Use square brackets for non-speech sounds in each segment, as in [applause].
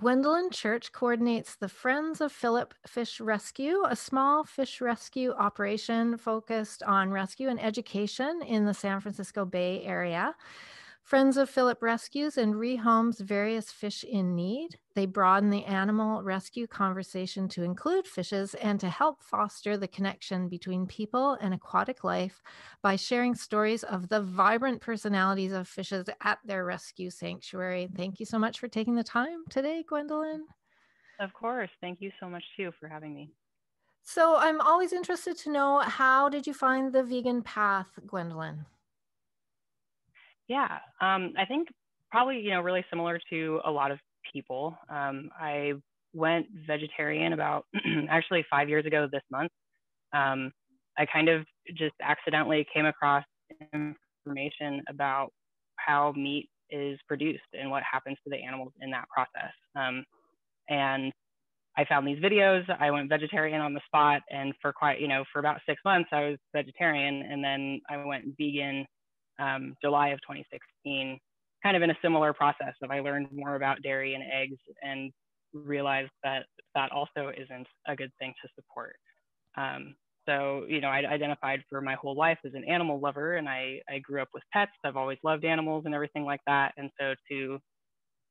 Gwendolyn Church coordinates the Friends of Philip Fish Rescue, a small fish rescue operation focused on rescue and education in the San Francisco Bay Area. Friends of Philip rescues and rehomes various fish in need. They broaden the animal rescue conversation to include fishes and to help foster the connection between people and aquatic life by sharing stories of the vibrant personalities of fishes at their rescue sanctuary. Thank you so much for taking the time today, Gwendolyn. Of course. Thank you so much, too, for having me. So, I'm always interested to know how did you find the vegan path, Gwendolyn? Yeah, um, I think probably you know really similar to a lot of people. Um, I went vegetarian about [clears throat] actually five years ago this month. Um, I kind of just accidentally came across information about how meat is produced and what happens to the animals in that process. Um, and I found these videos. I went vegetarian on the spot, and for quite you know for about six months I was vegetarian, and then I went vegan um, July of 2016, kind of in a similar process of I learned more about dairy and eggs and realized that that also isn't a good thing to support. Um, so, you know, I identified for my whole life as an animal lover and I, I grew up with pets. I've always loved animals and everything like that. And so to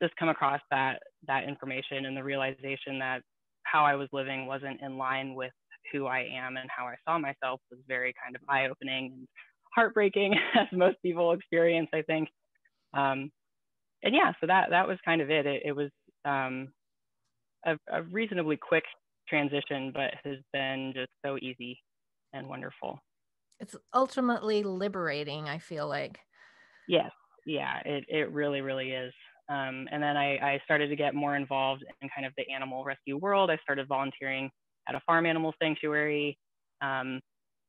just come across that, that information and the realization that how I was living wasn't in line with who I am and how I saw myself was very kind of eye opening and heartbreaking [laughs] as most people experience, I think. Um, and yeah, so that that was kind of it. It, it was um, a, a, reasonably quick transition, but has been just so easy and wonderful. It's ultimately liberating. I feel like. Yes, yeah, it it really really is. Um, and then I, I started to get more involved in kind of the animal rescue world. I started volunteering at a farm animal sanctuary. Um,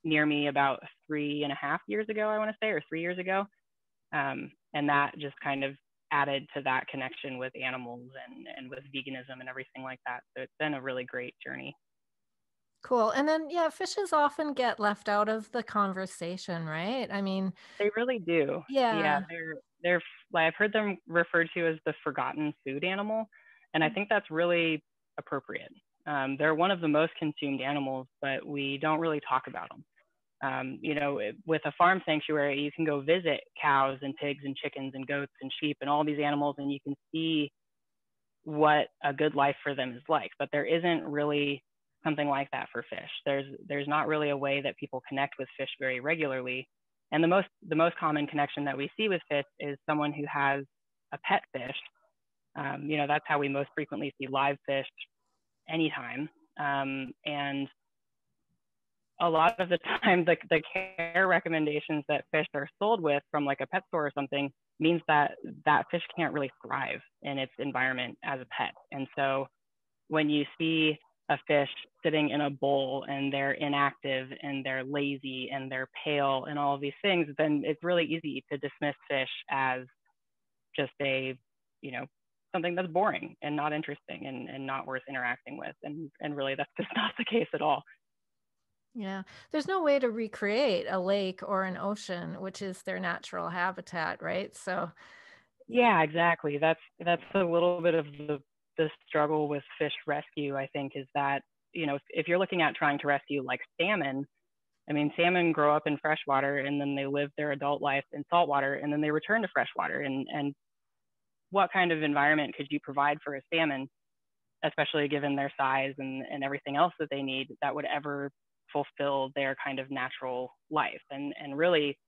near me about three and a half years ago, I want to say, or three years ago. Um, and that just kind of added to that connection with animals and, and with veganism and everything like that. So it's been a really great journey. Cool. And then, yeah, fishes often get left out of the conversation, right? I mean, they really do. Yeah. Yeah. They're, they're, like, I've heard them referred to as the forgotten food animal. And I mm. think that's really appropriate. Um, they're one of the most consumed animals, but we don't really talk about them. Um, you know, with a farm sanctuary, you can go visit cows and pigs and chickens and goats and sheep and all these animals, and you can see what a good life for them is like. But there isn't really something like that for fish. There's there's not really a way that people connect with fish very regularly. And the most the most common connection that we see with fish is someone who has a pet fish. Um, you know, that's how we most frequently see live fish anytime. Um, and a lot of the time [laughs] the, the care recommendations that fish are sold with from like a pet store or something means that that fish can't really thrive in its environment as a pet and so when you see a fish sitting in a bowl and they're inactive and they're lazy and they're pale and all of these things then it's really easy to dismiss fish as just a you know something that's boring and not interesting and, and not worth interacting with and, and really that's just [laughs] not the case at all yeah, there's no way to recreate a lake or an ocean, which is their natural habitat, right? So, yeah, exactly. That's that's a little bit of the the struggle with fish rescue. I think is that you know if, if you're looking at trying to rescue like salmon, I mean, salmon grow up in freshwater and then they live their adult life in saltwater and then they return to freshwater. And and what kind of environment could you provide for a salmon, especially given their size and and everything else that they need, that would ever fulfill their kind of natural life. And, and really,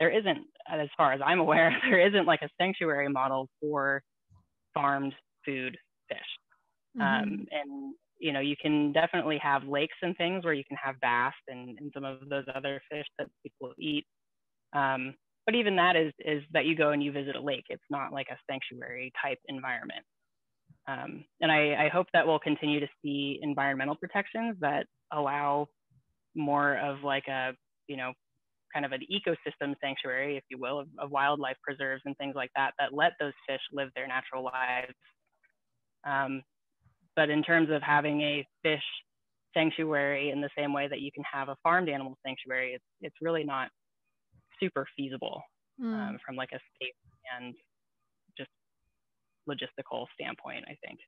there isn't, as far as I'm [laughs] aware, there isn't like a sanctuary model for farmed food fish. Mm-hmm. Um, and, you know, you can definitely have lakes and things where you can have bass and, and some of those other fish that people eat. Um, but even that is, is that you go and you visit a lake. It's not like a sanctuary type environment. Um, and I, I, hope that we'll continue to see environmental protections that allow more of like a, you know, kind of an ecosystem sanctuary, if you will, of, of, wildlife preserves and things like that, that let those fish live their natural lives. Um, but in terms of having a fish sanctuary in the same way that you can have a farmed animal sanctuary, it's, it's really not super feasible mm. um, from like a state and just logistical standpoint, I think.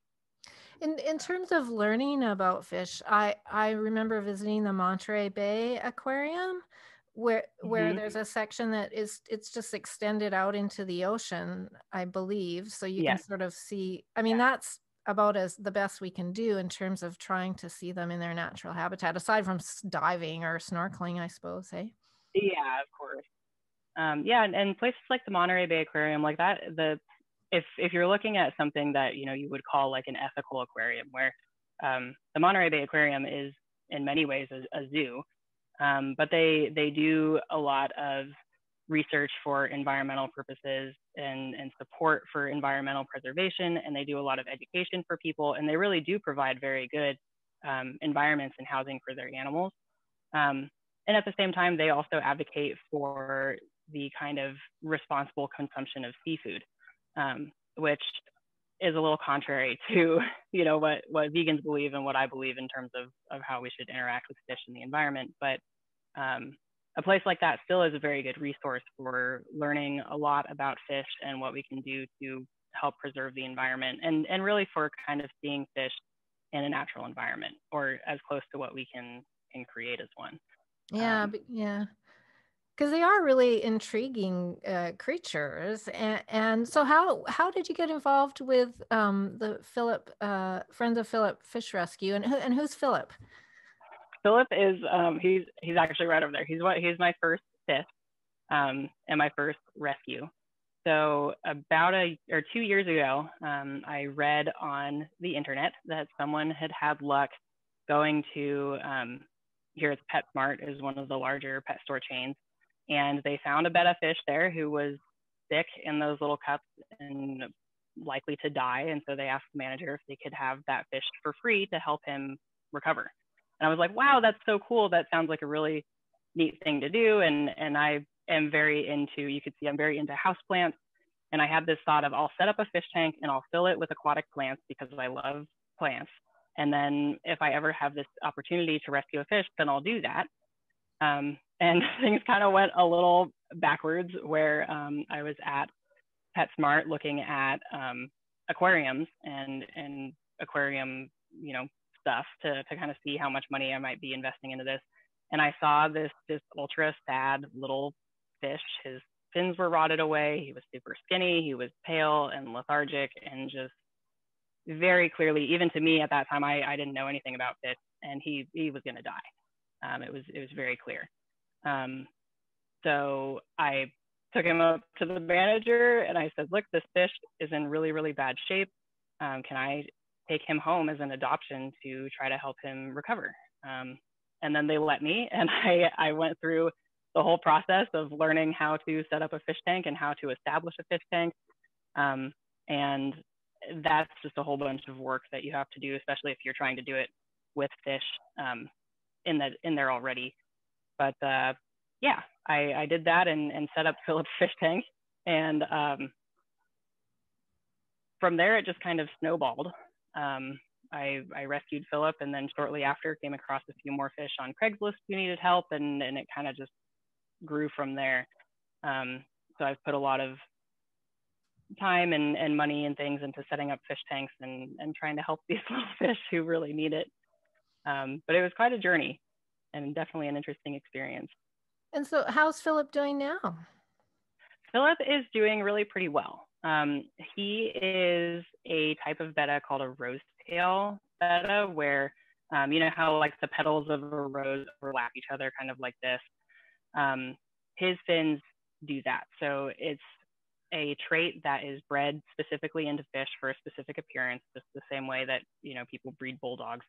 In in terms of learning about fish, I I remember visiting the Monterey Bay Aquarium where where Mm-hmm. there's a section that is it's just extended out into the ocean, I believe. So you can sort of see I mean that's about as the best we can do in terms of trying to see them in their natural habitat aside from diving or snorkeling, I suppose, hey. Yeah, of course. Um, yeah, and, and places like the Monterey Bay Aquarium, like that, the if if you're looking at something that you know you would call like an ethical aquarium, where um, the Monterey Bay Aquarium is in many ways a, a zoo, um, but they they do a lot of research for environmental purposes and and support for environmental preservation, and they do a lot of education for people, and they really do provide very good um, environments and housing for their animals. Um, and at the same time, they also advocate for the kind of responsible consumption of seafood, um, which is a little contrary [laughs] to you know what what vegans believe and what I believe in terms of of how we should interact with fish in the environment. But um, a place like that still is a very good resource for learning a lot about fish and what we can do to help preserve the environment and and really for kind of seeing fish in a natural environment or as close to what we can can create as one. Yeah, Um, but yeah. Because they are really intriguing uh, creatures, and, and so how how did you get involved with um, the Philip uh, Friends of Philip Fish Rescue, and who, and who's Philip? Philip is um, he's he's actually right over there. He's what he's my first fifth um, and my first rescue. So about a or two years ago, um, I read on the internet that someone had had luck going to um, here at PetSmart is one of the larger pet store chains, and they found a betta fish there who was sick in those little cups and likely to die. And so they asked the manager if they could have that fish for free to help him recover. And I was like, wow, that's so cool. That sounds like a really neat thing to do. And and I am very into, you could see I'm very into houseplants. And I had this thought of I'll set up a fish tank and I'll fill it with aquatic plants because I love plants. And then if I ever have this opportunity to rescue a fish, then I'll do that. Um, and [laughs] things kind of went a little backwards where um, I was at PetSmart looking at um, aquariums and and aquarium, you know, stuff to to kind of see how much money I might be investing into this. And I saw this this ultra sad little fish. His fins were rotted away. He was super skinny. He was pale and lethargic and just very clearly, even to me at that time, I, I didn't know anything about fish, and he he was going to die. Um, it was it was very clear. Um, so I took him up to the manager and I said, "Look, this fish is in really really bad shape. Um, can I take him home as an adoption to try to help him recover?" Um, and then they let me, [laughs] and I I went through the whole process of learning how to set up a fish tank and how to establish a fish tank. Um, and that's just a whole bunch of work that you have to do, especially if you're trying to do it with fish um, in the in there already. But uh, yeah, I, I did that and, and set up [laughs] Philip's fish tank, and um, from there it just kind of snowballed. Um, I, I rescued Philip, and then shortly after came across a few more fish on Craigslist who needed help, and, and it kind of just grew from there. Um, so I've put a lot of time and, and money and things into setting up fish tanks and, and trying to help [laughs] these little fish who really need it. Um, but it was quite a journey and definitely an interesting experience. And so, how's Philip doing now? Philip is doing really pretty well. Um, he is a type of betta called a rose tail betta, where um, you know how like the petals of a rose overlap each other, kind of like this. Um, his fins do that. So it's a trait that is bred specifically into fish for a specific appearance, just the same way that you know people breed bulldogs.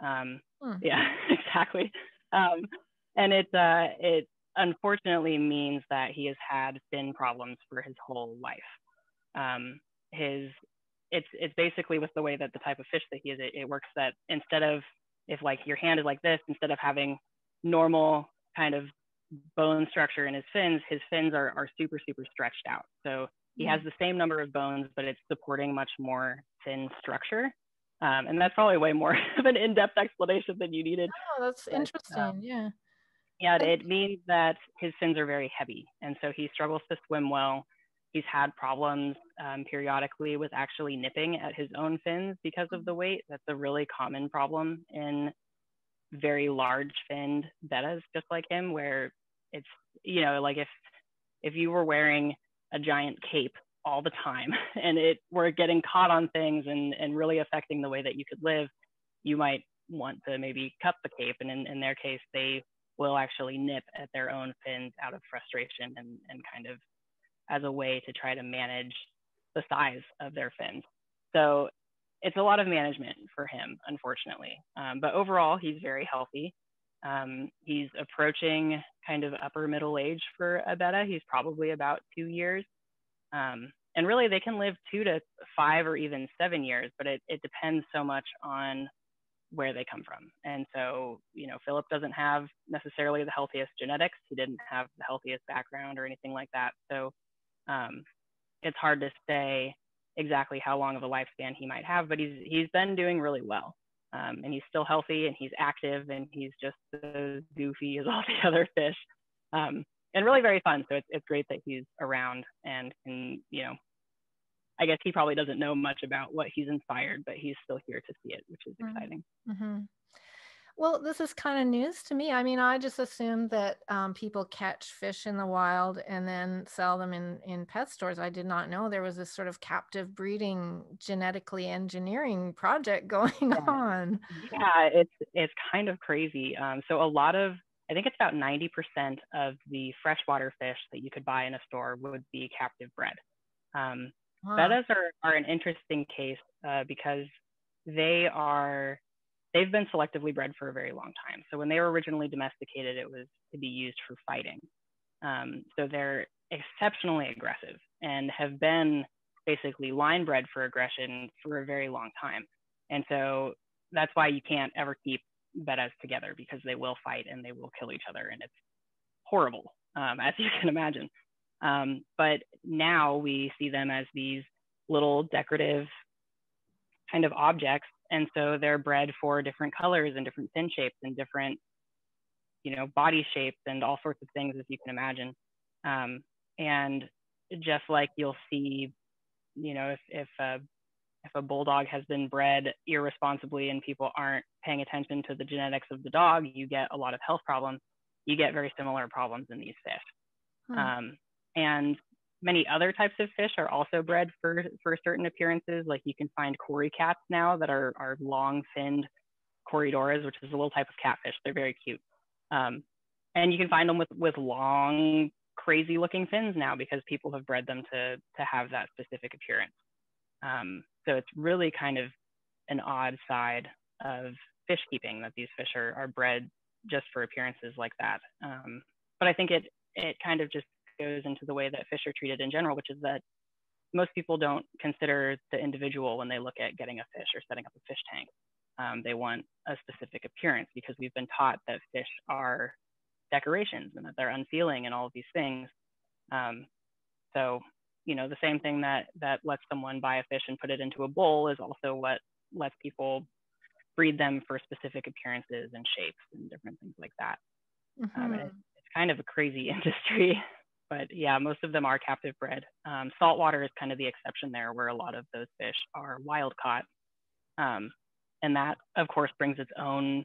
Um, Hmm. Yeah, [laughs] exactly. Um, and it uh, it unfortunately means that he has had fin problems for his whole life. Um, his it's it's basically with the way that the type of fish that he is, it, it works that instead of if like your hand is like this, instead of having normal kind of bone structure in his fins, his fins are, are super, super stretched out. So he has the same number of bones, but it's supporting much more fin structure. Um, and that's probably way more [laughs] of an in-depth explanation than you needed. Oh, that's But, interesting. um, yeah. Yeah, it means that his fins are very heavy. And so he struggles to swim well. He's had problems um, periodically with actually nipping at his own fins because of the weight. That's a really common problem in very large finned bettas, just like him, where it's, you know, like if if you were wearing a giant cape all the time [laughs] and it were getting caught on things and, and really affecting the way that you could live, you might want to maybe cut the cape. And in, in their case, they will actually nip at their own fins out of frustration and, and kind of as a way to try to manage the size of their fins. So it's a lot of management for him, unfortunately. Um, but overall, he's very healthy. Um, he's approaching kind of upper middle age for a betta. He's probably about two years. Um, and really, they can live two to five or even seven years, but it, it depends so much on where they come from. And so, you know, Philip doesn't have necessarily the healthiest genetics. He didn't have the healthiest background or anything like that. So um, it's hard to say exactly how long of a lifespan he might have, but he's he's been doing really well. Um, and he's still healthy and he's active and he's just as goofy as all [laughs] the other fish. Um, and really very fun. So it's, it's great that he's around and can, you know, I guess he probably doesn't know much about what he's inspired, but he's still here to see it, which is mm-hmm. exciting. Mm-hmm. Well, this is kind of news to me. I mean, I just assumed that um, people catch fish in the wild and then sell them in, in pet stores. I did not know there was this sort of captive breeding, genetically engineering project [laughs] going yeah. on. Yeah, it's it's kind of crazy. Um, so a lot of, I think it's about ninety percent of the freshwater fish that you could buy in a store would be captive bred. Um, Wow. Bettas are, are an interesting case uh, because they are they've been selectively bred for a very long time. So when they were originally domesticated, it was to be used for fighting. Um, so they're exceptionally aggressive and have been basically line bred for aggression for a very long time. And so that's why you can't ever keep bettas together because they will fight and they will kill each other, and it's horrible, um, as you can imagine. Um, but now we see them as these little decorative kind of objects. And so they're bred for different colors and different fin shapes and different, you know, body shapes and all sorts of things, as you can imagine. Um, and just like you'll see, you know, if, if, a, if a bulldog has been bred irresponsibly and people aren't paying attention to the genetics of the dog, you get a lot of health problems. You get very similar problems in these fish. Hmm. Um, and many other types of fish are also bred for, for certain appearances. Like you can find cory cats now that are, are long finned corydoras, which is a little type of catfish. They're very cute. Um, and you can find them with, with long, crazy looking fins now because people have bred them to, to have that specific appearance. Um, so it's really kind of an odd side of fish keeping that these fish are, are bred just for appearances like that. Um, but I think it, it kind of just goes into the way that fish are treated in general, which is that most people don't consider the individual when they look at getting a fish or setting up a fish tank. Um, they want a specific appearance because we've been taught that fish are decorations and that they're unfeeling and all of these things. Um, so, you know, the same thing that that lets someone buy a fish and put it into a bowl is also what lets people breed them for specific appearances and shapes and different things like that. Mm-hmm. Um, it's, it's kind of a crazy [laughs] industry but yeah, most of them are captive bred. Um, saltwater is kind of the exception there, where a lot of those fish are wild caught. Um, and that, of course, brings its own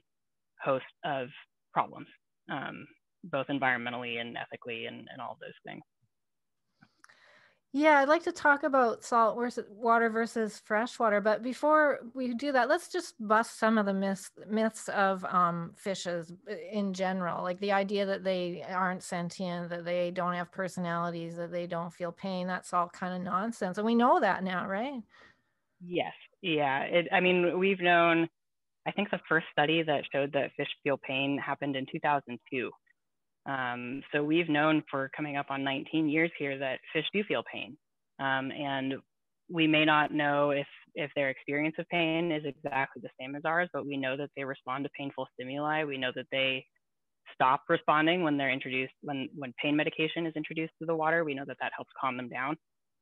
host of problems, um, both environmentally and ethically and, and all those things. Yeah, I'd like to talk about salt water versus freshwater, but before we do that, let's just bust some of the myths myths of um, fishes in general, like the idea that they aren't sentient, that they don't have personalities, that they don't feel pain. That's all kind of nonsense, and we know that now, right? Yes, yeah. It, I mean, we've known. I think the first study that showed that fish feel pain happened in 2002. Um, so we've known for coming up on 19 years here that fish do feel pain. Um, and we may not know if, if their experience of pain is exactly the same as ours, but we know that they respond to painful stimuli. We know that they stop responding when they're introduced, when, when pain medication is introduced to the water. We know that that helps calm them down.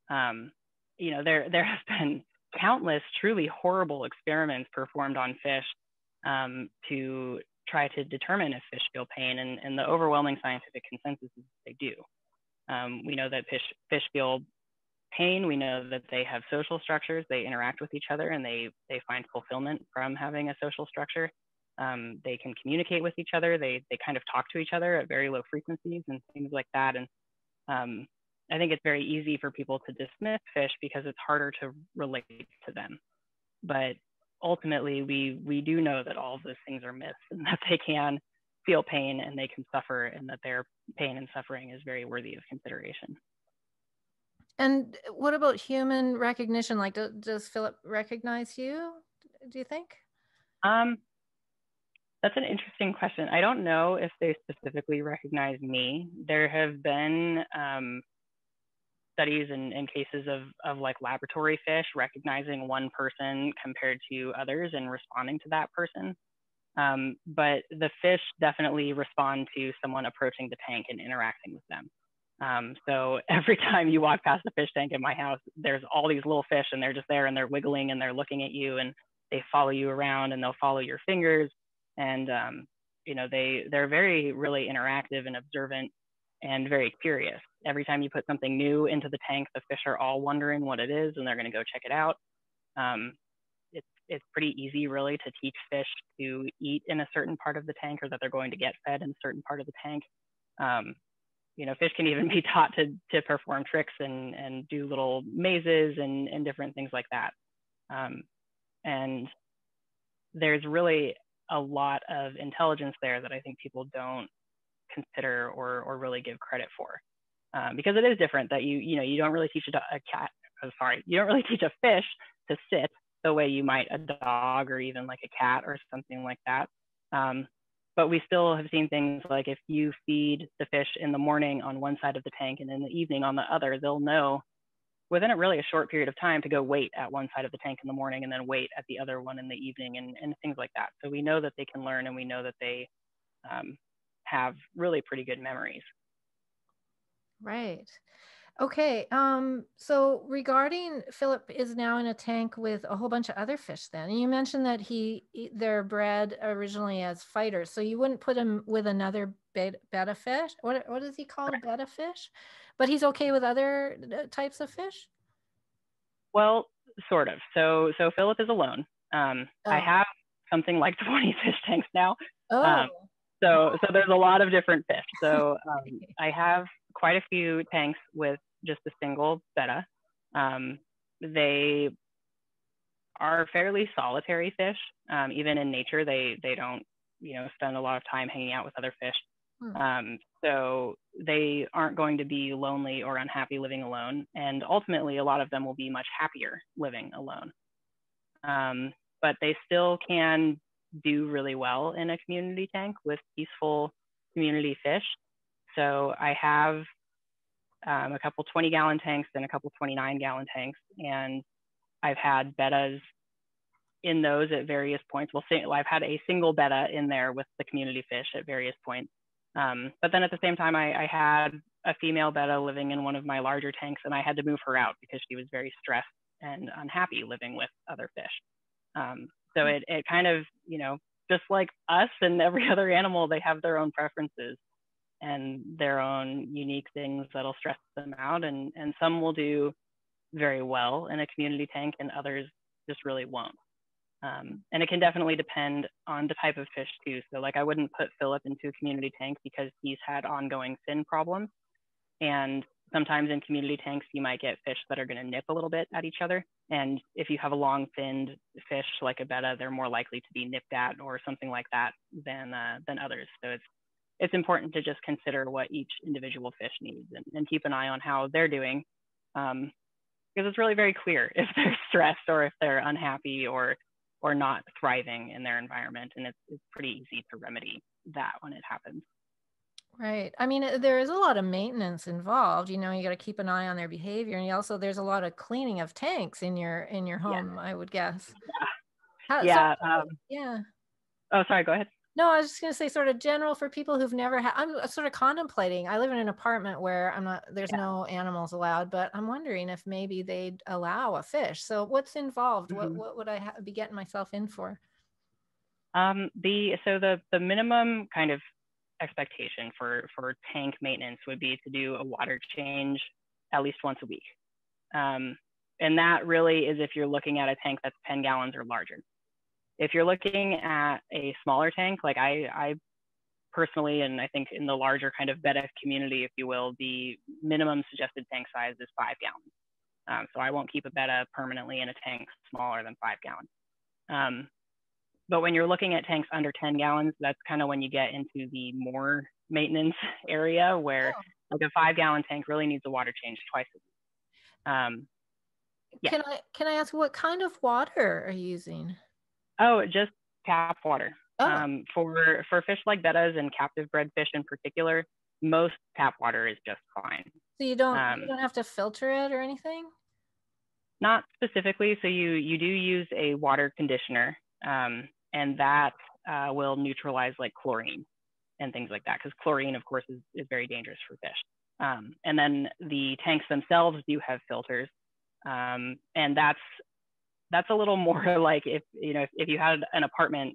Um, you know, there, there have been countless truly horrible experiments performed on fish um, to try to determine if fish feel pain, and, and the overwhelming scientific consensus is they do. Um, we know that fish, fish feel pain. We know that they have social structures. They interact with each other and they, they find fulfillment from having a social structure. Um, they can communicate with each other. They, they kind of talk to each other at very low frequencies and things like that. And um, I think it's very easy for people to dismiss fish because it's harder to relate to them. But ultimately, we, we do know that all of those things are myths and [laughs] that they can feel pain and they can suffer and that their pain and suffering is very worthy of consideration. And what about human recognition? Like, do, does Philip recognize you? Do you think? Um, that's an interesting question. I don't know if they specifically recognize me. There have been um, studies and, and cases of, of like laboratory fish recognizing one person compared to others and responding to that person. Um, but the fish definitely respond to someone approaching the tank and interacting with them. Um, so [laughs] every time you walk past the fish tank in my house, there's all these little fish and they're just there and they're wiggling and they're looking at you and they follow you around and they'll follow your fingers and um, you know they they're very really interactive and observant and very curious. Every time you put something new into the tank, the fish are all wondering what it is and they're going to go check it out. Um, it's it's pretty easy really to teach fish to eat in a certain part of the tank or that they're going to get fed in a certain part of the tank. Um, you know, fish can even be [laughs] taught to to perform tricks and and do little mazes and and different things like that. Um, and there's really a lot of intelligence there that I think people don't consider or, or really give credit for. Um, because it is different that you, you know, you don't really teach a, a cat, oh, sorry, you don't really [laughs] teach a fish to sit the way you might a dog or even like a cat or something like that. Um, but we still have seen things like if you feed the fish in the morning on one side of the tank and in the evening on the other, they'll know within a really a short period of time to go wait at one side of the tank in the morning and then wait at the other one in the evening and, and things like that. So we know that they can learn and we know that they um, have really pretty good memories. Right. Okay. Um, so regarding Philip is now in a tank with a whole bunch of other fish then. And you mentioned that he they're bred originally as fighters. So you wouldn't put him with another betta fish. What what is he called? Betta fish? But he's okay with other uh, types of fish? Well, sort of. So so Philip is alone. Um, oh. I have something like 20 [laughs] fish tanks now. Oh. Um, so so there's a lot of different fish. So um, I have quite a few tanks with just a single betta. Um, they are fairly solitary fish. Um, even in nature, they they don't you know spend a lot of time hanging out with other fish. Hmm. Um, so they aren't going to be lonely or unhappy living alone, and ultimately, a lot of them will be much happier living alone. Um, but they still can do really well in a community tank with peaceful community fish. So I have um, a couple 20 gallon tanks and a couple 29 gallon tanks. And I've had bettas in those at various points. Well, I've had a single betta in there with the community fish at various points. Um, but then at the same time, I, I, had a female betta living in one of my larger tanks and I had to move her out because she was very stressed and unhappy living with other fish. Um, so it, it kind of, you know, just like us and every [laughs] other animal, they have their own preferences and their own unique things that'll stress them out. And, and some will do very well in a community tank and others just really won't. Um, and it can definitely depend on the type of fish too. So like I wouldn't put Philip into a community tank because he's had ongoing fin problems. And sometimes in community tanks, you might get fish that are going to nip a little bit at each other. And if you have a long finned fish like a betta, they're more likely to be nipped at or something like that than, uh, than others. So it's it's important to just consider what each individual fish needs and, and keep an eye on how they're doing um, because it's really very clear [laughs] if they're stressed or if they're unhappy or or not thriving in their environment and it's, it's pretty easy to remedy that when it happens right i mean there is a lot of maintenance involved you know you got to keep an eye on their behavior and also there's a lot of cleaning of tanks in your in your home yeah. i would guess yeah How, yeah so, um, yeah oh sorry go ahead no, I was just going to say, sort of general for people who've never had. I'm sort of contemplating. I live in an apartment where I'm not. There's yeah. no animals allowed, but I'm wondering if maybe they'd allow a fish. So, what's involved? Mm-hmm. What what would I ha- be getting myself in for? Um, the so the the minimum kind of expectation for for tank maintenance would be to do a water change at least once a week. Um, and that really is if you're looking at a tank that's 10 gallons or larger. If you're looking at a smaller tank, like I, I personally, and I think in the larger kind of betta community, if you will, the minimum suggested tank size is five gallons. Um, so I won't keep a betta permanently in a tank smaller than five gallons. Um, but when you're looking at tanks under 10 gallons, that's kind of when you get into the more maintenance [laughs] area where oh. like a five gallon tank really needs a water change twice a week. Um, yeah. Can I can I ask what kind of water are you using? Oh, just tap water. Oh. Um, for for fish like bettas and captive bred fish in particular, most tap water is just fine. So you don't um, you don't have to filter it or anything. Not specifically. So you you do use a water conditioner, um, and that uh, will neutralize like chlorine and things like that, because chlorine, of course, is, is very dangerous for fish. Um, and then the tanks themselves do have filters, um, and that's that's a little [laughs] more like if you know if, if you had an apartment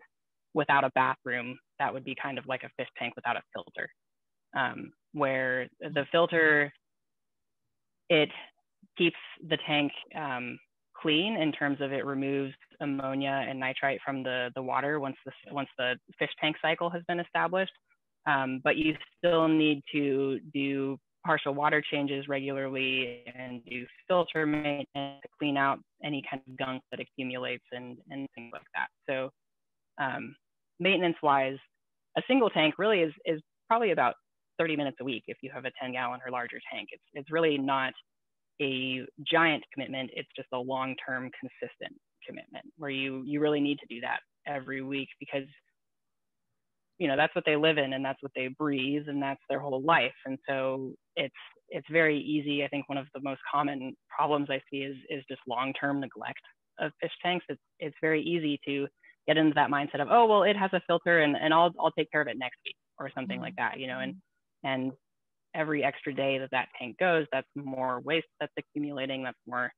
without a bathroom, that would be kind of like a fish tank without a filter, um, where the filter it keeps the tank um, clean in terms of it removes ammonia and nitrite from the, the water once the, once the fish tank cycle has been established. Um, but you still need to do partial water changes regularly and do filter maintenance to clean out any kind of gunk that accumulates and, and things like that. So um, maintenance wise, a single tank really is, is probably about 30 minutes a week if you have a 10 gallon or larger tank. It's, it's really not a giant commitment. It's just a long-term consistent commitment where you, you really need to do that every week because you know that's what they live in and that's what they breathe and that's their whole life and so it's it's very easy i think one of the most common problems i see is is just long-term neglect of fish tanks it's it's very easy to get into that mindset of oh well it has a filter and, and i'll i'll take care of it next week or something mm-hmm. like that you know and and every extra day that that tank goes that's more waste that's accumulating that's more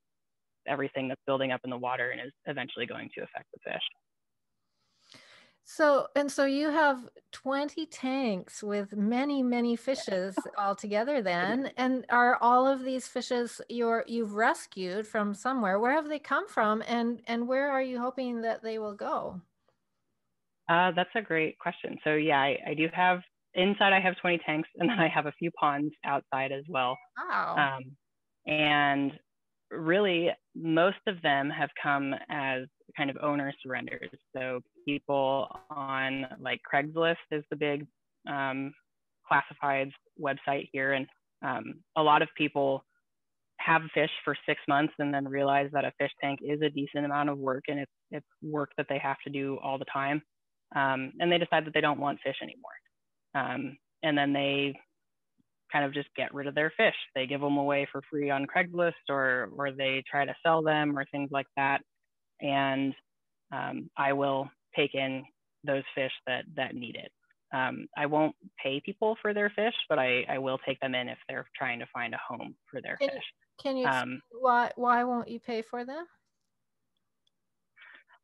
everything that's building up in the water and is eventually going to affect the fish so, and so you have 20 tanks with many, many fishes all together then. And are all of these fishes you're, you've rescued from somewhere? Where have they come from? And, and where are you hoping that they will go? Uh, that's a great question. So yeah, I, I, do have, inside I have 20 tanks and then I have a few ponds outside as well. Wow. Um, and really most of them have come as kind of owner surrenders. So people on like Craigslist is the big um, classifieds website here, and um, a lot of people have fish for six months and then realize that a fish tank is a decent amount of work and it's it's work that they have to do all the time, um, and they decide that they don't want fish anymore, um, and then they kind of just get rid of their fish. They give them away for free on Craigslist or or they try to sell them or things like that. And um, I will take in those fish that that need it. Um, I won't pay people for their fish, but I, I will take them in if they're trying to find a home for their can, fish. Can you um, why why won't you pay for them?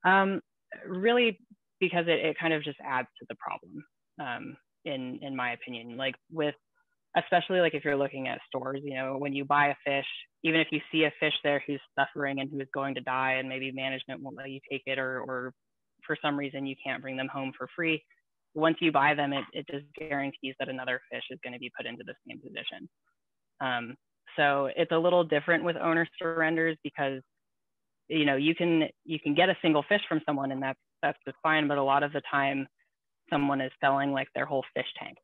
Um, really, because it, it kind of just adds to the problem. Um, in in my opinion, like with especially like if you're looking at stores, you know, when you buy a fish, even if you see a fish there who's suffering and who is going to die and maybe management won't let you take it or, or for some reason you can't bring them home for free, once you buy them, it, it just guarantees that another fish is going to be put into the same position. Um, so it's a little different with owner surrenders because you know you can you can get a single fish from someone and that's that's just fine, but a lot of the time someone is selling like their whole fish tank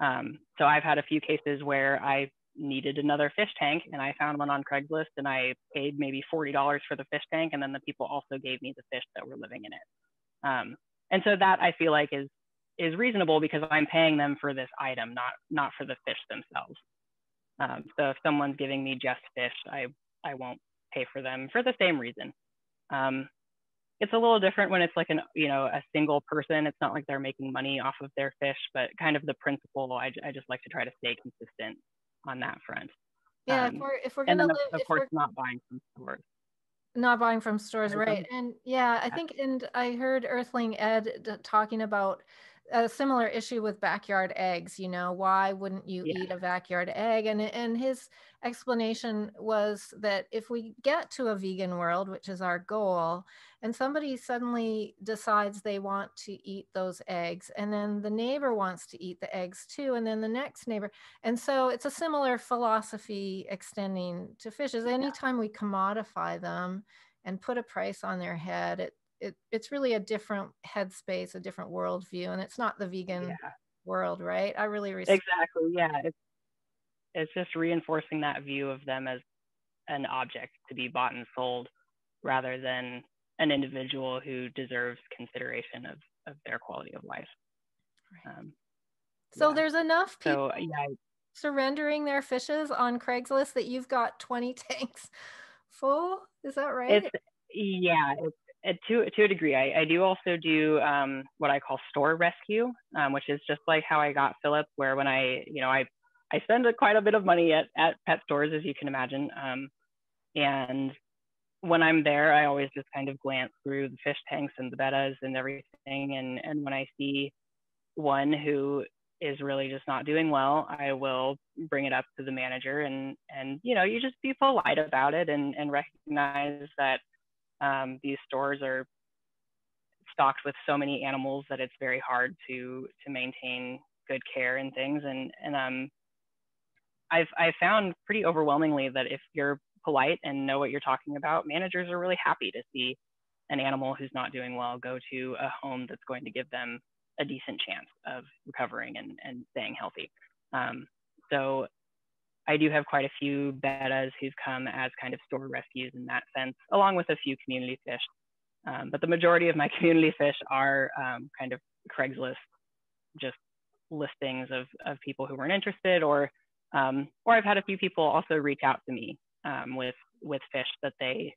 um, so I've had a few cases where I needed another fish tank and I found one on Craigslist and I paid maybe $40 for the fish tank. And then the people also gave me the fish that were living in it. Um, and so that I feel like is, is reasonable because I'm paying them for this item, not, not for the fish themselves. Um, so if someone's giving me just fish, I, I won't pay for them for the same reason. Um, it's a little different when it's like an you know a single person. It's not like they're making money off of their fish but kind of the principle i, I just like to try to stay consistent on that front. Yeah um, if we're if we're gonna live, of, of course not buying from stores. Not buying from stores right and yeah i think and i heard earthling ed talking about a similar issue with backyard eggs you know why wouldn't you yeah. eat a backyard egg? And and his explanation was that if we get to a vegan world which is our goal and somebody suddenly decides they want to eat those eggs and then the neighbor wants to eat the eggs too and then the next neighbor and so it's a similar philosophy extending to fishes. Anytime we commodify them and put a price on their head it it, it's really a different headspace, a different worldview, and it's not the vegan yeah. world, right? I really respect exactly, yeah. It's it's just reinforcing that view of them as an object to be bought and sold, rather than an individual who deserves consideration of of their quality of life. Right. Um, so yeah. there's enough people so, yeah, surrendering their fishes on Craigslist that you've got 20 [laughs] tanks full. Is that right? It's yeah, it's to to a degree, I, I do also do um, what I call store rescue, um, which is just like how I got Philip, where when I you know I I spend a, quite a bit of money at at pet stores, as you can imagine, um, and when I'm there, I always just kind of glance through the fish tanks and the bettas and everything, and and when I see one who is really just not doing well, I will bring it up to the manager and and you know you just be polite about it and and recognize that um, these stores are stocked with so many animals that it's very hard to to maintain good care and things. And and um, I've I've found pretty overwhelmingly that if you're polite and know what you're talking about, managers are really happy to see an animal who's not doing well go to a home that's going to give them a decent chance of recovering and, and staying healthy. Um, so I do have quite a few bettas who've come as kind of store rescues in that sense, along with a few community fish. Um, but the majority of my [laughs] community fish are um, kind of Craigslist, just listings of, of people who weren't interested, or um, or I've had a few people also reach out to me um, with with fish that they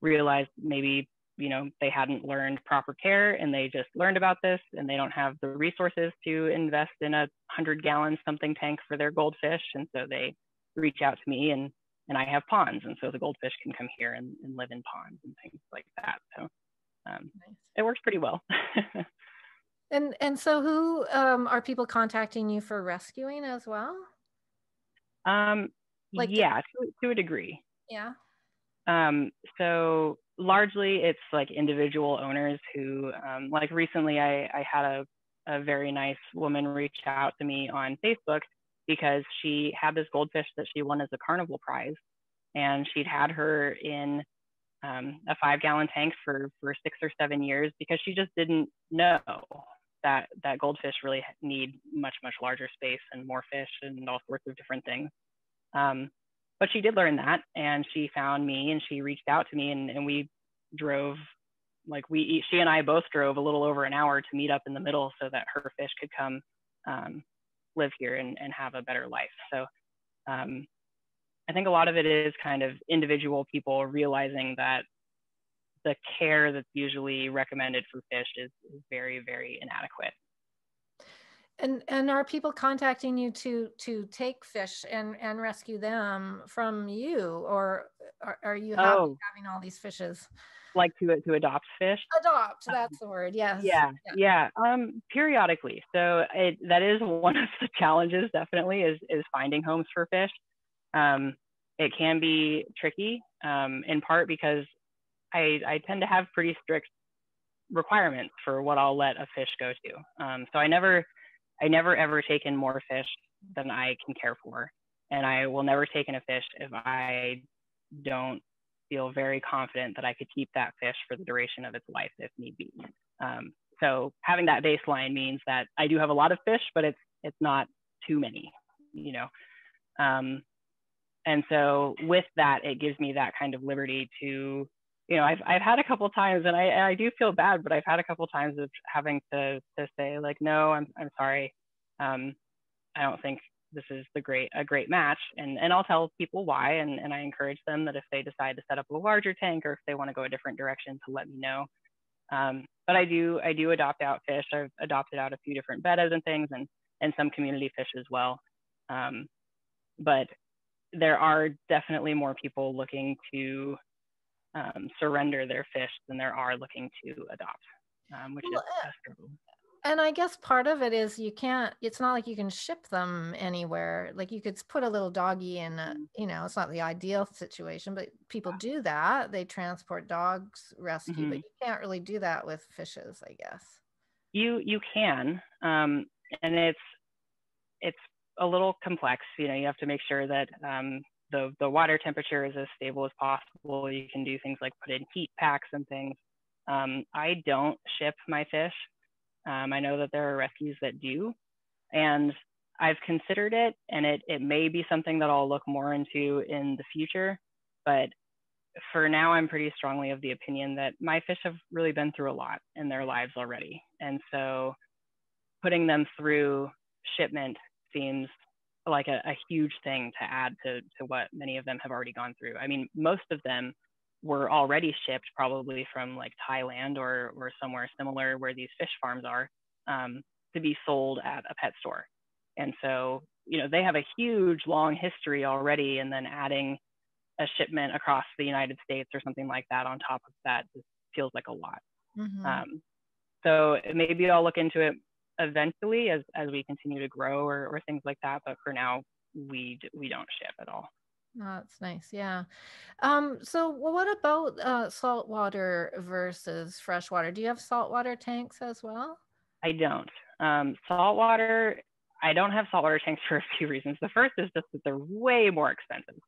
realized maybe you know they hadn't learned proper care and they just learned about this and they don't have the resources to invest in a hundred gallon something tank for their goldfish and so they reach out to me and and I have ponds and so the goldfish can come here and, and live in ponds and things like that. So um, nice. it works pretty well. [laughs] and and so who um, are people contacting you for rescuing as well? Um, like yeah, to, to a degree. Yeah. Um, so largely it's like individual owners who, um, like recently I, I had a, a very nice woman reach out to me on Facebook because she had this goldfish that she won as a carnival prize. And she'd had her in um, a five gallon tank for, for six or seven years because she just didn't know that, that goldfish really need much, much larger space and more fish and all sorts of different things. Um, but she did learn that and she found me and she reached out to me and, and we drove like we she and I both drove a little over an hour to meet up in the middle so that her fish could come um, live here and, and have a better life. So um, I think a lot of it is kind of individual people realizing that the care that's usually recommended for fish is, is very, very inadequate. And and are people contacting you to to take fish and and rescue them from you, or are, are you oh. having all these fishes? Like to to adopt fish. Adopt, that's the word. Yes. Yeah, yeah. yeah. Um, periodically. So it, that is [laughs] one of the challenges. Definitely is is finding homes for fish. Um, it can be tricky, um, in part because I I tend to have pretty strict requirements for what I'll let a fish go to. Um, so I never I never ever take in more fish than I can care for, and I will never take in a fish if I don't feel very confident that I could keep that fish for the duration of its life if need be. Um, so having that baseline means that I do have a lot of fish, but it's it's not too many, you know. Um, and so with that, it gives me that kind of liberty to, you know, I've I've had a couple times, and I I do feel bad, but I've had a couple times of having to to say like, no, I'm I'm sorry, um, I don't think this is the great a great match and and I'll tell people why and, and I encourage them that if they decide to set up a larger tank or if they want to go a different direction to let me know. Um, but I do I do adopt out fish. I've adopted out a few different bettas and things and and some community fish as well. Um, but there are definitely more people looking to um, surrender their fish than there are looking to adopt, um, which well, is a struggle and I guess part of it is you can't, it's not like you can ship them anywhere. Like you could put a little doggy in, a, you know, it's not the ideal situation, but people do that. They transport dogs rescue, mm-hmm. but you can't really do that with fishes, I guess. You, you can. Um, and it's, it's a little complex. You know, you have to make sure that um, the, the water temperature is as stable as possible. You can do things like put in heat packs and things. Um, I don't ship my fish. Um, I know that there are rescues that do, and I've considered it, and it it may be something that I'll look more into in the future. But for now, I'm pretty strongly of the opinion that my fish have really been through a lot in their lives already, and so putting them through shipment seems like a, a huge thing to add to to what many of them have already gone through. I mean, most of them were already shipped probably from like Thailand or, or somewhere similar where these fish farms are um, to be sold at a pet store. And so, you know, they have a huge long history already, and then adding a shipment across the United States or something like that on top of that just feels like a lot. Mm-hmm. Um, so maybe I'll look into it eventually as, as we continue to grow or, or things like that. But for now, we, we don't ship at all. Oh, that's nice. Yeah. Um, so well, what about uh, saltwater versus freshwater? Do you have saltwater tanks as well? I don't. Um, saltwater, I don't have saltwater tanks [laughs] for a few reasons. The first is just that they're way more expensive.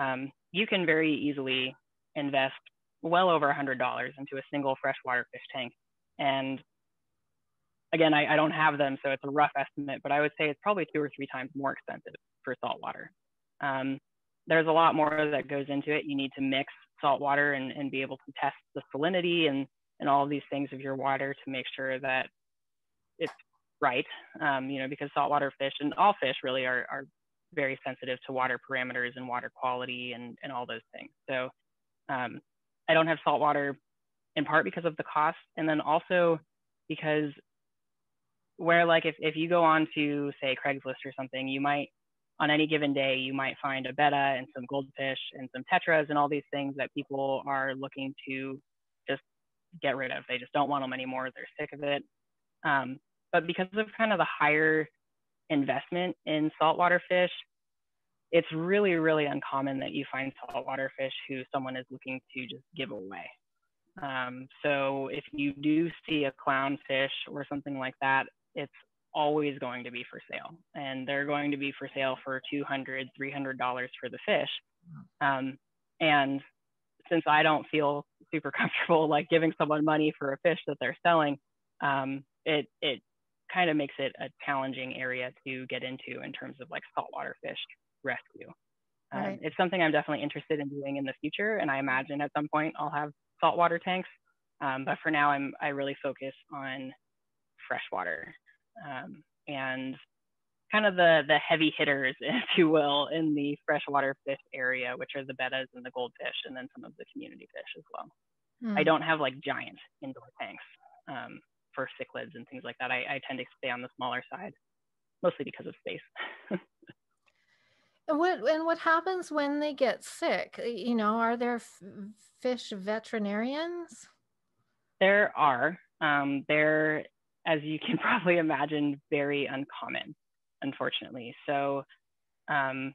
Um, you can very easily invest well over a $100 into a single freshwater fish tank. And again, I, I don't have them, so it's a rough estimate, but I would say it's probably two or three times more expensive for saltwater. Um, there's a lot more that goes into it. You need to mix salt water and, and be able to test the salinity and, and all of these things of your water to make sure that it's right. Um, you know, because saltwater fish and all fish really are, are very sensitive to water parameters and water quality and, and all those things. So um, I don't have saltwater in part because of the cost. And then also because where like if, if you go on to say Craigslist or something, you might on any given day, you might find a betta and some goldfish and some tetras and all these things that people are looking to just get rid of. They just don't want them anymore. They're sick of it. Um, but because of kind of the higher investment in saltwater fish, it's really, really uncommon that you find saltwater fish who someone is looking to just give away. Um, so if you do see a clownfish or something like that, it's always going to be for sale. And they're going to be for sale for 200 300 dollars for the fish. Um, and since i don't feel super [laughs] comfortable like giving someone money for a fish that they're selling um, it it kind of makes it a challenging area to get into in terms of like saltwater fish rescue. Um, right. it's something i'm definitely interested in doing in the future and i imagine at some point i'll have saltwater tanks. Um, but for now i'm i really focus on freshwater um, and kind of the the heavy hitters, [laughs] if you will, in the freshwater fish area, which are the bettas and the goldfish, and then some of the community fish as well. Mm. I don't have like giant indoor tanks um, for cichlids and things like that. I, I tend to stay on the smaller side, mostly because of space. [laughs] and what and what happens when they get sick? You know, are there f- fish veterinarians? There are. Um, there as you can [laughs] probably imagine, very uncommon, unfortunately. So, um,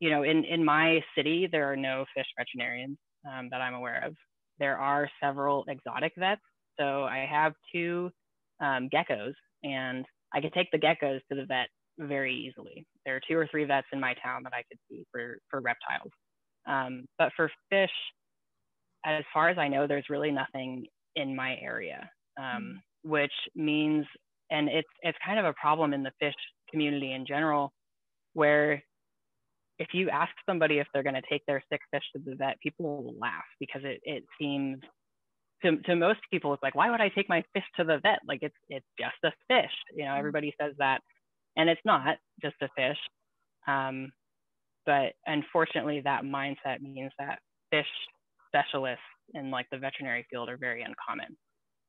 you know, in, in my city, there are no fish veterinarians um, that I'm aware of. There are several exotic vets. So I have two um, geckos, and I could take the geckos to the vet very easily. There are two or three vets in my town that I could see for, for reptiles. Um, but for fish, as far as I know, there's really nothing in my area. Um, which means, and it's it's kind of a problem in the fish community in general, where if you ask somebody if they're going to take their sick fish to the vet, people will laugh because it it seems to, to most people it's like why would I take my fish to the vet? Like it's it's just a fish, you know. Mm-hmm. Everybody says that, and it's not just a fish. Um, but unfortunately, that mindset means that fish specialists in like the veterinary field are very uncommon.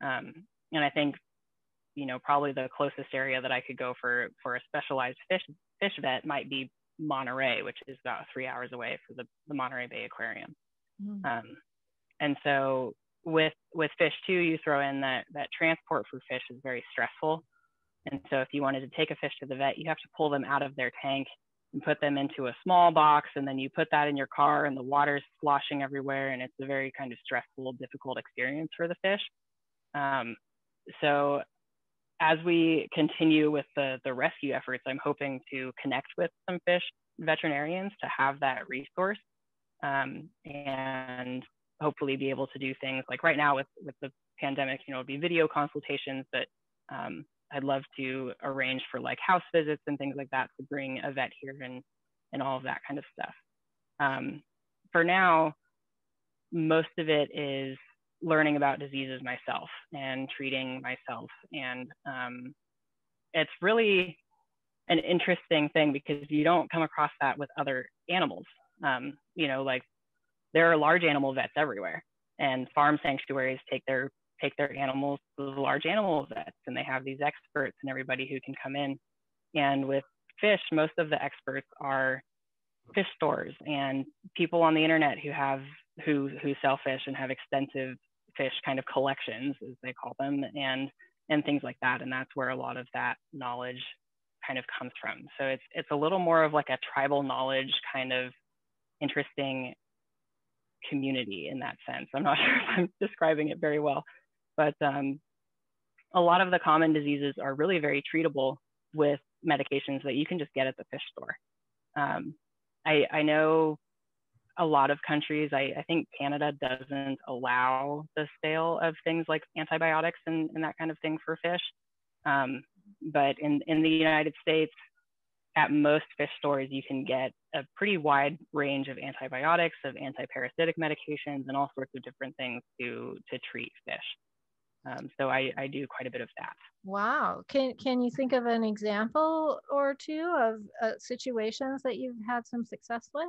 Um, and I think, you know, probably the closest area that I could go for for a specialized fish fish vet might be Monterey, which is about three hours away for the, the Monterey Bay Aquarium. Mm-hmm. Um, and so with with fish too, you throw in that that transport for fish is very stressful. And so if you wanted to take a fish to the vet, you have to pull them out of their tank and put them into a small box, and then you put that in your car, and the water's sloshing everywhere, and it's a very kind of stressful, difficult experience for the fish. Um, so as we continue with the, the rescue efforts, I'm hoping to connect with some fish veterinarians to have that resource um, and hopefully be able to do things like right now with, with the pandemic, you know, be video consultations but um, I'd love to arrange for like house visits and things like that to bring a vet here and, and all of that kind of stuff. Um, for now, most of it is learning about diseases myself and treating myself. And um, it's really an interesting thing because you don't come across that with other animals. Um, you know, like there are large animal vets everywhere, and farm sanctuaries take their take their animals to the large animal vets, and they have these experts and everybody who can come in. And with fish, most of the experts are fish stores and people on the internet who have who who sell fish and have extensive fish kind of collections, as they call them, and and things like that. And that's where a lot of that knowledge kind of comes from. So it's it's a little more of like a tribal knowledge kind of interesting community in that sense. I'm not [laughs] sure if I'm describing it very well, but um, a lot of the common diseases are really very treatable with medications that you can just get at the fish store. Um, I, I know a lot of countries, I, I, think Canada doesn't allow the sale of things like antibiotics and, and that kind of thing for fish. Um, but in, in the United States, at most fish stores, you can get a pretty wide range of antibiotics, of antiparasitic medications, and all sorts of different things to, to treat fish. Um, so I, I do quite a bit of that. Wow. Can, can you think of an example or two of uh, situations that you've had some success with?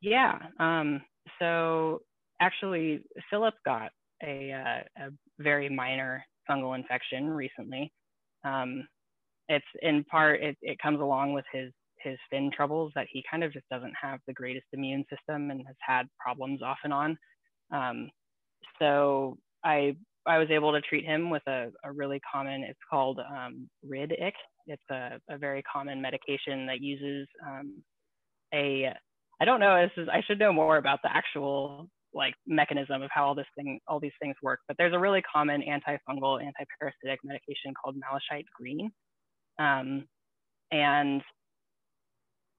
Yeah. Um, so actually, Philip got a, uh, a, very minor fungal infection recently. Um, it's in part it, it comes along with his his fin troubles that he kind of just doesn't have the greatest immune system and has had problems off and on. Um, so I I was able to treat him with a, a really common. It's called um, Rid-Ich. It's a, a, very common medication that uses um, a I don't know. This is I should know more about the actual like mechanism of how all this thing, all these things work. But there's a really common antifungal, antiparasitic medication called malachite green, um, and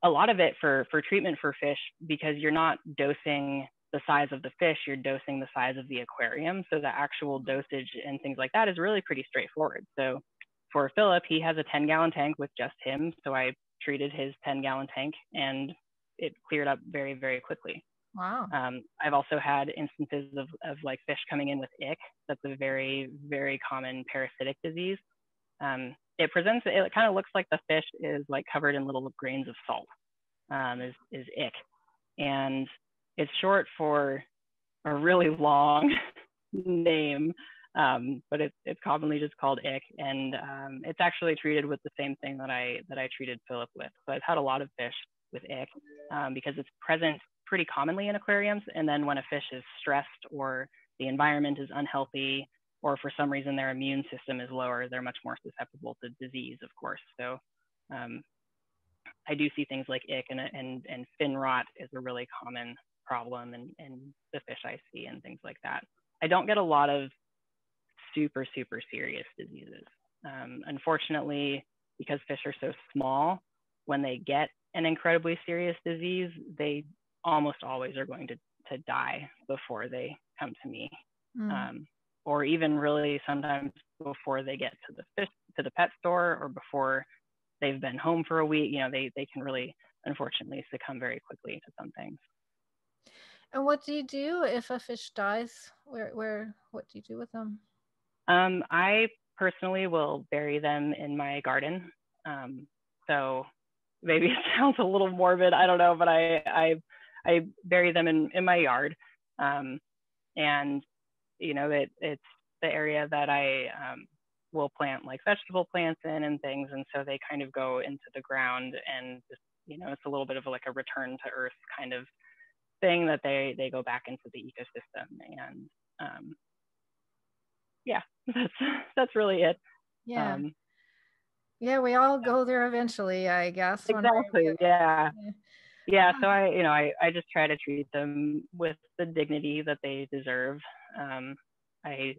a lot of it for for treatment for fish because you're not dosing the size of the fish, you're dosing the size of the aquarium. So the actual dosage and things like that is really pretty straightforward. So for Philip, he has a 10 gallon tank with just him. So I treated his 10 gallon tank and it cleared up very, very quickly. Wow. Um, I've also had instances of, of like fish coming in with ick. That's a very, very common parasitic disease. Um, it presents, it kind of looks like the fish is like covered in little grains of salt, um, is, is ick. And it's short for a really long [laughs] name, um, but it's, it's commonly just called ick. And um, it's actually treated with the same thing that I, that I treated Philip with. So I've had a lot of fish with ick um, because it's present pretty commonly in aquariums. And then when a fish is stressed or the environment is unhealthy, or for some reason their immune system is lower, they're much more susceptible to disease, of course. So um, I do see things like ick and, and, and fin rot is a really common problem in, the fish I see and things like that. I don't get a lot of super, super serious diseases. Um, unfortunately, because fish are so small, when they get an incredibly serious disease, they almost always are going to, to die before they come to me. Mm. Um, or even really sometimes before they get to the fish, to the pet store or before they've been home for a week, you know, they, they can really unfortunately succumb very quickly to some things. And what do you do if a fish dies? Where, where, what do you do with them? Um, I personally will bury them in my garden. Um, so maybe it [laughs] sounds a little morbid. I don't know, but I I, I bury them in in my yard, um, and you know it it's the area that I um, will plant like vegetable plants in and things, and so they kind of go into the ground and just you know it's a little bit of like a return to earth kind of thing that they they go back into the ecosystem and um, yeah, [laughs] that's that's really it. Yeah. Um, yeah, we all go there eventually, I guess. Exactly. Yeah. yeah. So I, you know, I, I just try to treat them with the dignity that they deserve. Um, I,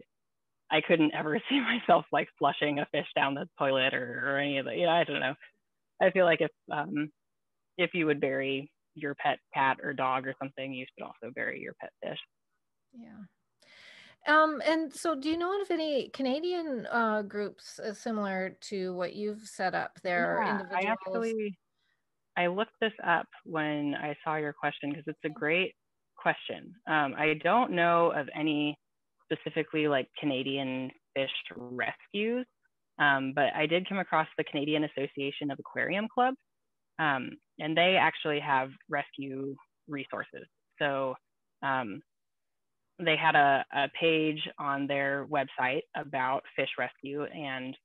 I couldn't ever [laughs] see myself like flushing a fish down the toilet or, or any of the, you know, I don't know. I feel like if, um, if you would bury your pet cat or dog or something, you should also bury your pet fish. Yeah. Um, and so, do you know of any Canadian uh, groups uh, similar to what you've set up there? Yeah, I actually I looked this up when I saw your question because it's a great question. Um, I don't know of any specifically like Canadian fish rescues, um, but I did come across the Canadian Association of Aquarium Clubs, um, and they actually have rescue resources. So um, they had a, a page on their website about fish rescue and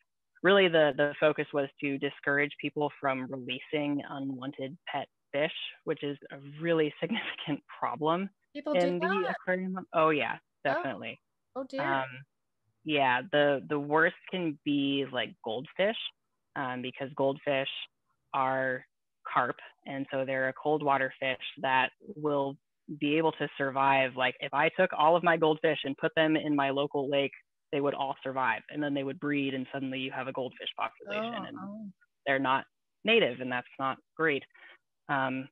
really the, the focus was to discourage people from releasing unwanted pet fish, which is a really [laughs] significant problem people in the that? aquarium. Oh yeah, definitely. Oh, oh dear. Um, yeah, the the worst can be like goldfish, um, because goldfish are carp, and so they're a cold water fish that will be able to survive. Like if I took all of my goldfish and put them in my local lake, they would all survive, and then they would breed, and suddenly you have a goldfish population, oh, and oh. they're not native, and that's not great. Um,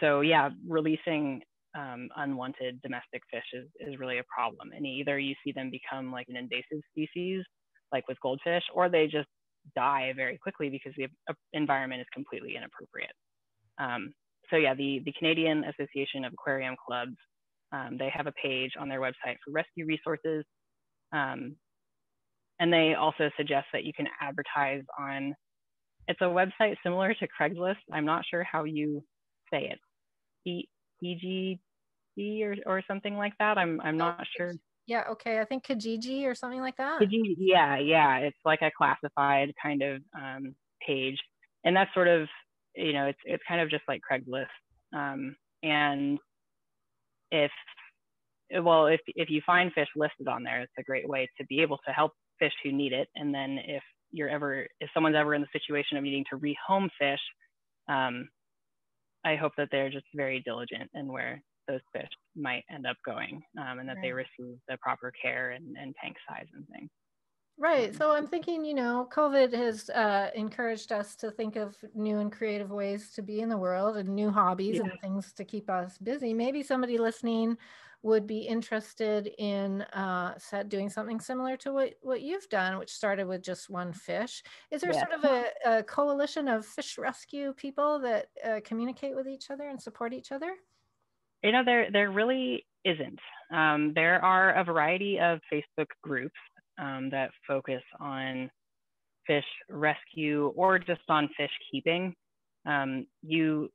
so yeah, releasing um, unwanted domestic fish is, is really a problem. And either you see them become like an invasive species, like with goldfish, or they just die very quickly because the environment is completely inappropriate. Um, so yeah, the, the Canadian Association of Aquarium Clubs, um, they have a page on their website for rescue resources. Um, and they also suggest that you can advertise on, it's a website similar to Craigslist. I'm not sure how you say it. E- EGD or, or something like that. I'm, I'm not oh, sure. Yeah, okay. I think Kijiji or something like that. Kijiji, yeah, yeah. It's like a classified kind of um, page. And that's sort of you know, it's it's kind of just like Craigslist. Um, and if well, if if you find fish listed on there, it's a great way to be able to help fish who need it. And then if you're ever if someone's ever in the situation of needing to rehome fish, um, I hope that they're just very diligent in where those fish might end up going, um, and that right. they receive the proper care and, and tank size and things. Right. So I'm thinking, you know, COVID has uh, encouraged us to think of new and creative ways to be in the world and new hobbies yeah. and things to keep us busy. Maybe somebody listening would be interested in uh, set doing something similar to what, what you've done, which started with just one fish. Is there yeah. sort of a, a, coalition of fish rescue people that uh, communicate with each other and support each other? You know, there there really isn't. Um, there are a variety of Facebook groups um, that focus on fish rescue or just on fish keeping, um, you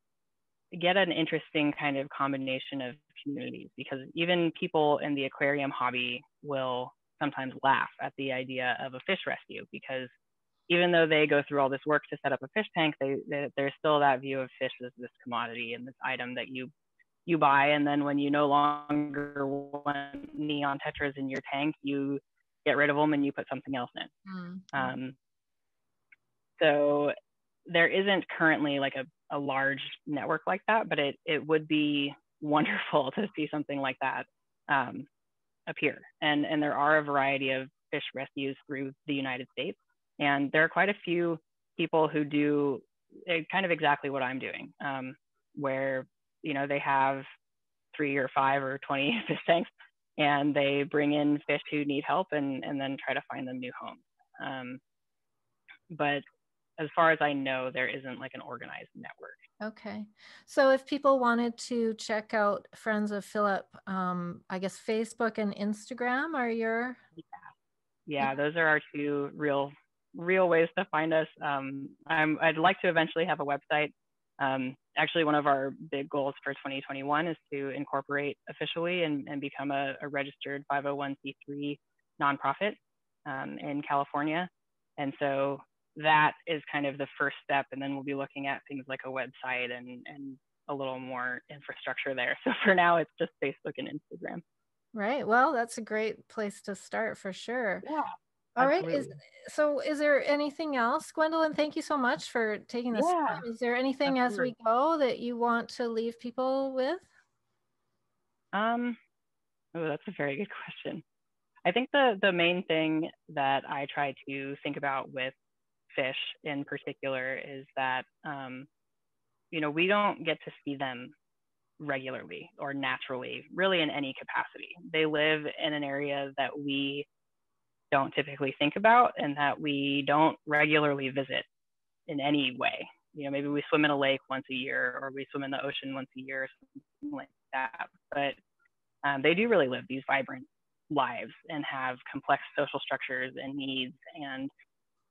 get an interesting kind of combination of communities because even people in the aquarium hobby will sometimes laugh at the idea of a fish rescue because even though they go through all this work to set up a fish tank, they, they, there's still that view of fish as this commodity and this item that you you buy, and then when you no longer want neon tetras in your tank, you get rid of them and you put something else in. Mm-hmm. Um, so there isn't currently like a, a large network like that, but it, it would be [laughs] wonderful to see something like that um, appear. And, and there are a variety of fish rescues through the United States. And there are quite a few people who do kind of exactly what I'm doing, um, where, you know, they have three or five or 20 [laughs] fish tanks and they bring in fish who need help and, and then try to find them new homes. Um, but as far as I know, there isn't like an organized network. Okay. So if people wanted to check out Friends of Philip, um, I guess Facebook and Instagram are your. Yeah. yeah, those are our two real, real ways to find us. Um, I'm, I'd like to eventually have a website um, actually, one of our big goals for 2021 is to incorporate officially and, and become a, a, registered 501c3 nonprofit um, in California. And so that is kind of the first step. And then we'll be looking at things like a website and, and a little more infrastructure there. So for now, it's just Facebook and Instagram. Right. Well, that's a great place to start for sure. Yeah. All right. Is so is there anything else, Gwendolyn? Thank you so much for taking this yeah, time. Is there anything absolutely. as we go that you want to leave people with? Um, oh, that's a very good question. I think the the main thing that I try to think about with fish in particular is that um, you know we don't get to see them regularly or naturally, really in any capacity. They live in an area that we don't typically think about and that we don't regularly visit in any way. You know, maybe we swim in a lake once a year or we swim in the ocean once a year or something like that. But um, they do really live these vibrant lives and have complex social structures and needs and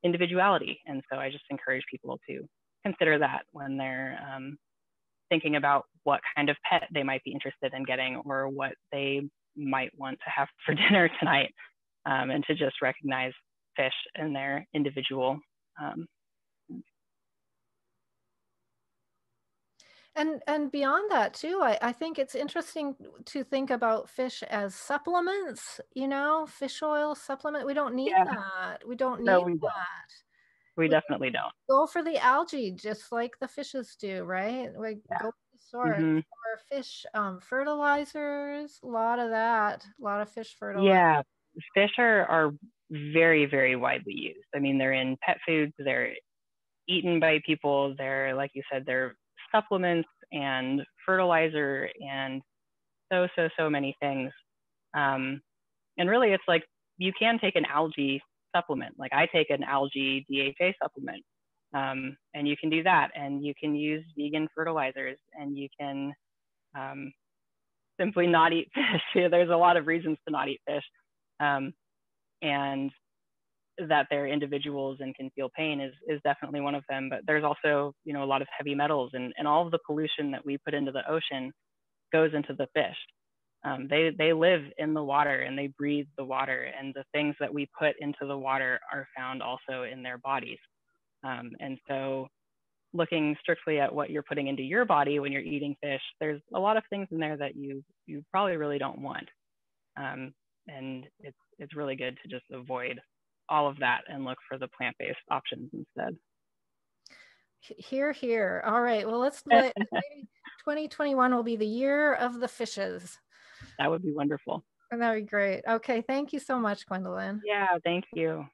individuality. And so I just encourage people to consider that when they're um, thinking about what kind of pet they might be interested in getting or what they might want to have for [laughs] dinner tonight um, and to just recognize fish in their individual um, and and beyond that too I, I think it's interesting to think about fish as supplements you know fish oil supplement we don't need yeah. that we don't need no, we that don't. we, definitely don't go for the algae just like the fishes do right like yeah. go source mm-hmm. or fish um, fertilizers a lot of that a lot of fish fertilizer yeah fish are, are very, very widely used. I mean, they're in pet foods, they're eaten by people, they're, like you said, they're supplements and fertilizer and so, so, so many things. Um, and really, it's like you can take an algae supplement. Like I take an algae DHA supplement, um, and you can do that. And you can use vegan fertilizers, and you can um, simply not eat [laughs] fish. [laughs] There's a lot of reasons to not eat fish um, and that they're individuals and can feel pain is is definitely one of them. But there's also you know a lot of heavy metals and and all of the pollution that we put into the ocean goes into the fish. Um, they they live in the water and they breathe the water, and the things that we put into the water are found also in their bodies. Um, and so, looking strictly at what you're putting into your body when you're eating fish, there's a lot of things in there that you you probably really don't want. Um, and it's it's really good to just avoid all of that and look for the plant-based options instead. Hear, hear. All right. Well, let's [laughs] let 2021 will be the year of the fishes. That would be wonderful. And that would be great. Okay. Thank you so much, Gwendolyn. Yeah, thank you.